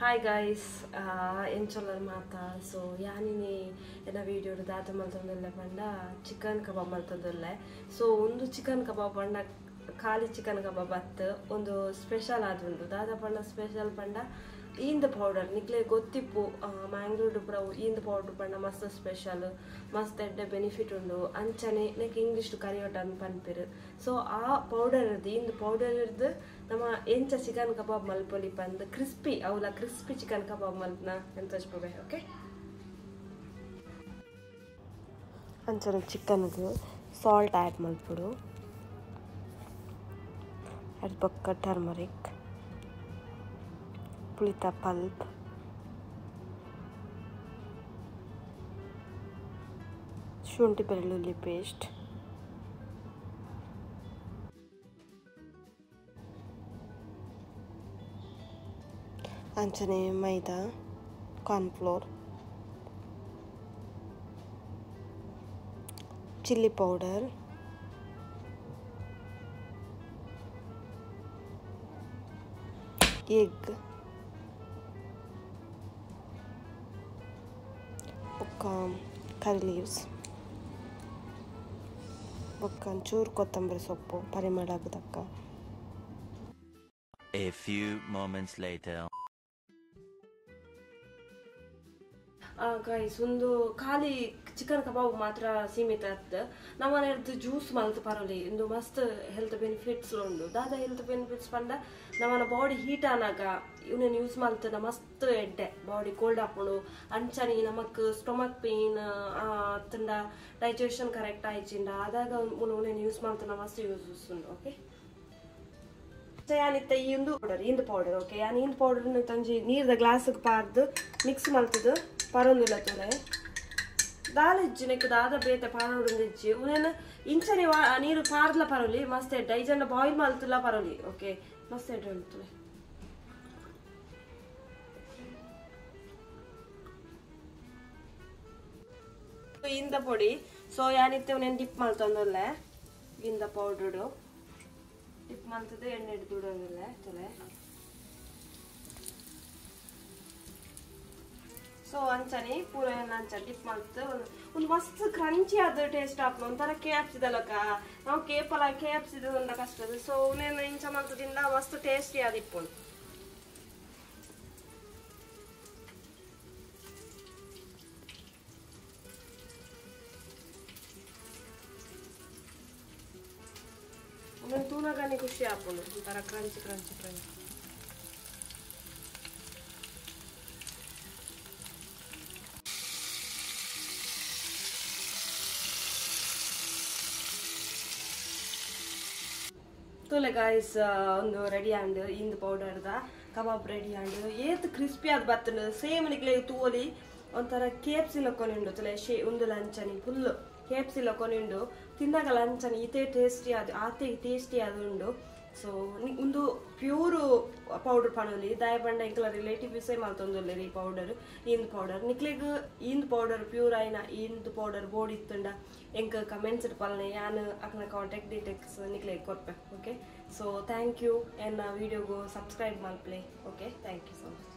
Hi guys ಎಂಚೊಲ್ಲರ್ ಮಾತಾ? So ಯಾನಿನಿ ಎನ್ನ ವಿಡಿಯೋಡು ದಾತ ಮಲ್ತೊಂದುಲ್ಲೆ ಪಂಡ ಚಿಕನ್ ಕಬಾಬ್ ಮಲ್ತೊಂದುಲ್ಲೆ ಸೊ ಒಂದು ಚಿಕನ್ ಕಬಾಬ್ ಪಂಡ ಖಾಲಿ ಚಿಕನ್ ಕಬಾಬ್ ಅತ್ತು. ಒಂದು ಸ್ಪೆಷಲ್ ಆದುಂಡು ದಾದ ಪಂಡ ಸ್ಪೆಷಲ್ ಪಂಡ ಈಂದ ಪೌಡರ್ ನಿಕ್ಲೆ ಗೊತ್ತಿಪ್ಪು ಮ್ಯಾಂಗ್ಳೂರ್ ಪೂರ ಈಂದ ಪೌಡರ್ ಪಂಡ ಮಸ್ತ್ ಸ್ಪೆಷಲ್ ಮಸ್ತ್ ಎಡ್ಡೆ ಬೆನಿಫಿಟ್ ಉಂಡು. ಅಂಚನೆ, ನೆಕ್ ಇಂಗ್ಲಿಷ್ ಕರಿಯೋಟ ಅಂತ ಪನ್ಪಿರು. ಸೊ ಆ ಪೌಡರ್ ಇರ್ದು ಇಂದು ಪೌಡರ್ ಇರ್ದು ನಮ್ಮ ಎಂಚ ಚಿಕನ್ ಕಬಾಬ್ ಮಲ್ಪೊಲಿ ಪಂದ್ ಕ್ರಿಸ್ಪಿ ಅವಲ ಕ್ರಿಸ್ಪಿ ಚಿಕನ್ ಕಬಾಬ್ ಮಲ್ಪನ ಎಂತ ಓಕೆ ಅಂಚನೆ ಚಿಕನ್ಗೆ ಸಾಲ್ಟ್ ಆ್ಯಡ್ ಮಲ್ಪುಡು. ಅದು ಪಕ್ಕ ಟರ್ಮರಿಕ್ ಪುಳಿತ ಪಲ್ಪ್ ಶುಂಠಿ ಬೆಳ್ಳುಳ್ಳಿ ಪೇಸ್ಟ್ ಅಂಚನೆ maida cornflour chilli powder egg com curry leaves ಒಂಚೂರು ಕೊತ್ತಂಬರಿ ಸೊಪ್ಪು ಪರಿಮಳ ಎ A few moments later. Guys ಒಂದು ಖಾಲಿ ಚಿಕನ್ ಕಬಾಬ್ ಮಾತ್ರ ಸೀಮಿತ ಅತ್ತ ನಮ್ಮ ಇರ್ದು ಜ್ಯೂಸ್ ಮಲ್ತು ಪರಲಿ ಇಂದು ಮಸ್ತ್ ಹೆಲ್ತ್ ಬೆನಿಫಿಟ್ಸ್ ಉಂಡು ದಾದ ಹೆಲ್ತ್ ಬೆನಿಫಿಟ್ಸ್ ಪಂಡ ನಮ್ಮನ ಬಾಡಿ ಹೀಟ್ ಆನಾಗ ಇವನನ್ನು ಯೂಸ್ ಮಲ್ತದ ಮಸ್ತ್ ಎಡ್ಡೆ ಬಾಡಿ ಕೋಲ್ಡ್ ಹಾಕೊಂಡು ಅಂಚನಿ ನಮಕ್ ಸ್ಟೊಮಕ್ ಪೇನ್ ಅತ್ತಂಡ ಡೈಜೆಷನ್ ಕರೆಕ್ಟ್ ಆಯ್ಚಿಂಡ ಆದಾಗ ಉನ್ನನ್ನು ಯೂಸ್ ಮಾಡ್ತಾನ ಮಸ್ತ್ ಯೂಸ್ ಉಂಡು ಓಕೆ ಯಾನಿತ್ತ, ಈ ಒಂದು ಪೌಡರ್ ಇಂದು ಪೌಡರ್ ಓಕೆ ಯಾನ್ ಇಂದು ಪೌಡರ್ ತಂಜಿ ನೀರ್ದ ಗ್ಲಾಸ್ ಪಾರ್ದು ಮಿಕ್ಸ್ ಮಾಡ್ತದ. ಪರೊಂದಿಲ್ಲ ತುಳೆ ದಾಲ್ ಹೆಜ್ಜಿ ನೆಕ್ ದಾದ ಬೇತೆ ಪಾರೋಡು ಉನೇನ ಇಂಚನೆ ನೀರು ಪಾರ್ಲ ಪರೋಲಿ, ಮಸ್ತ್ ಎಡ್ಡ. ಈಜಂಡ ಬಾಯ್ಲ್ ಮಲ್ತುಲ್ಲ ಪರೋಲಿ. ಓಕೆ ಮಸ್ತ್ ಎಡ್ಡ ಉಂಟು ಇಂದ ಪೊಡಿ. ಸೊ ಯಾನಿತ್ತೆ ಉನೇನು ಡಿಪ್ ಮಲ್ತೊಂದೊಲ್ಲೆ ಇಂದ ಪೌಡ್ರುಡು ಡಿಪ್ ಮಾಡ್ತದೆ ಎಣ್ಣೆ ಹಿಡಿದು ಬಿಡೋದಿಲ್ಲ ತೊಲೆ. ಸೊ ಅಂಚನೆ ಪೂರ ಅಂಚ ಡಿಪ್ ಮಾಡ್ತು ಒಂದು ಮಸ್ತ್ ಕ್ರಂಚಿ ಆದ ಟೇಸ್ಟ್ ಆಪ್ಲು ಒಂಥರ ಕೆ ಎಫ್ ಸಿದಲ್ಲಕ ನಾವು ಕೇಪಲ ಕೆ ಎಫ್ ಸಿದ ಒಂದ ಕಷ್ಟದ ಸೊ ಅವನೇನು ಇಂಚ ಮಾಡ್ತದಿಂದ ಮಸ್ತ್ ಟೇಸ್ಟಿ ಆದ ಇಪ್ಪು ತೂನಗಾನಿ ಖುಷಿ ಆಪುಂಡು ಒಂಥರ ಕ್ರಂಚಿ ಕ್ರಂಚಿ ಕ್ರಂಚಿ ತೋಲೆ ಗಾಯ್ಸ್ ಒಂದು ರೆಡಿ ಆಂಡ್ ಇಂದು ಪೌಡರ್ದ ಕಬಾಬ್ ರೆಡಿ ಆಂಡ್ ಏತ್ ಕ್ರಿಸ್ಪಿ ಆದ್ ಬತ್ತನ ಸೇಮ್ ನಿಕ್ಲೆ ತೋಲಿ ಒಂಥರ ಕೇಪ್ಸಿ ಲಕ್ಕೊಂಡಿಂಡು ತಲೆ ಶೇ ಒಂದು ಲಂಚನಿ ಫುಲ್ ಕೇಪ್ಸಿ ಉಂಡು ತಿನ್ನಾಗ ಲಂಚನಿ, ಇತೇ ಟೇಸ್ಟಿ ಆದ, ಆತೆ ಟೇಸ್ಟಿ ಆದುಂಡು ಸೊ ಒಂದು ಪ್ಯೂರ್ ಪೌಡರ್ ಪಣೋಲಿ ದಾಯ ಬಂಡ ಇಂಕಲ ರಿಲೇಟಿವ್ ವಿಸೈ ಮಲ್ತೊಂದುಲ್ಲೆ ಈ ಪೌಡರ್ ಇಂದ್ ಪೌಡರ್ ನಿಕ್ಲೆಗ್ ಇಂದ್ ಪೌಡರ್ ಪ್ಯೂರ್ ಆಯ್ನ ಇಂದ್ ಪೌಡರ್ ಬೋರ್ಡ್ ಇತ್ತುಂಡ ಎಂಕ ಕಮೆಂಟ್ಸ್ ಇಡ್ಪಲ್ನೆ ಯಾನ್ ಅಕ್ನ ಕಾಂಟ್ಯಾಕ್ಟ್ ಡೀಟೇಲ್ಸ್ ನಿಕ್ಲೆಗ್ ಕೊರ್ಪೆ ಓಕೆ ಸೊ ಥ್ಯಾಂಕ್ ಯು ಎನ್ನ ವಿಡಿಯೋಗು subscribe ಮಲ್ಪ್ಲೆ okay thank you so much